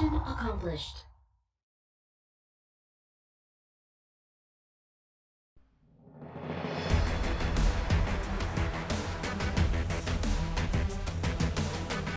Mission accomplished.